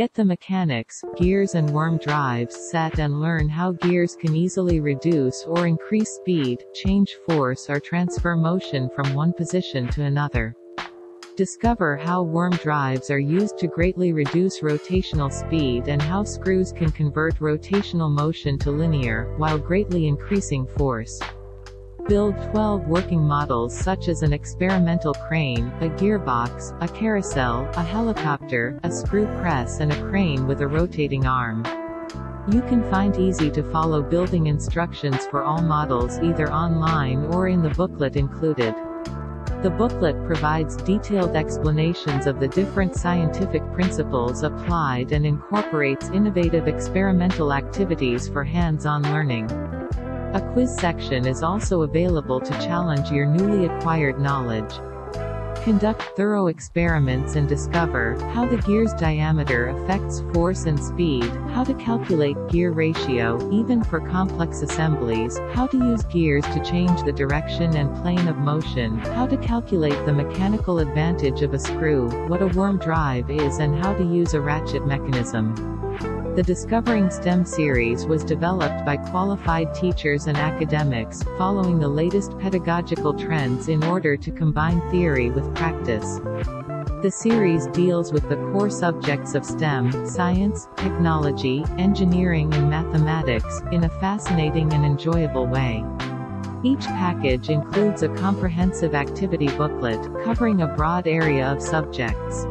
Get the mechanics, gears and worm drives set and learn how gears can easily reduce or increase speed, change force or transfer motion from one position to another. Discover how worm drives are used to greatly reduce rotational speed and how screws can convert rotational motion to linear, while greatly increasing force. Build 12 working models such as an experimental crane, a gearbox, a carousel, a helicopter, a screw press and a crane with a rotating arm. You can find easy to follow building instructions for all models either online or in the booklet included. The booklet provides detailed explanations of the different scientific principles applied and incorporates innovative experimental activities for hands-on learning. A quiz section is also available to challenge your newly acquired knowledge. Conduct thorough experiments and discover how the gear's diameter affects force and speed, how to calculate gear ratio, even for complex assemblies, how to use gears to change the direction and plane of motion, how to calculate the mechanical advantage of a screw, what a worm drive is and how to use a ratchet mechanism. The Discovering STEM series was developed by qualified teachers and academics, following the latest pedagogical trends in order to combine theory with practice. The series deals with the core subjects of STEM, science, technology, engineering and mathematics, in a fascinating and enjoyable way. Each package includes a comprehensive activity booklet, covering a broad area of subjects.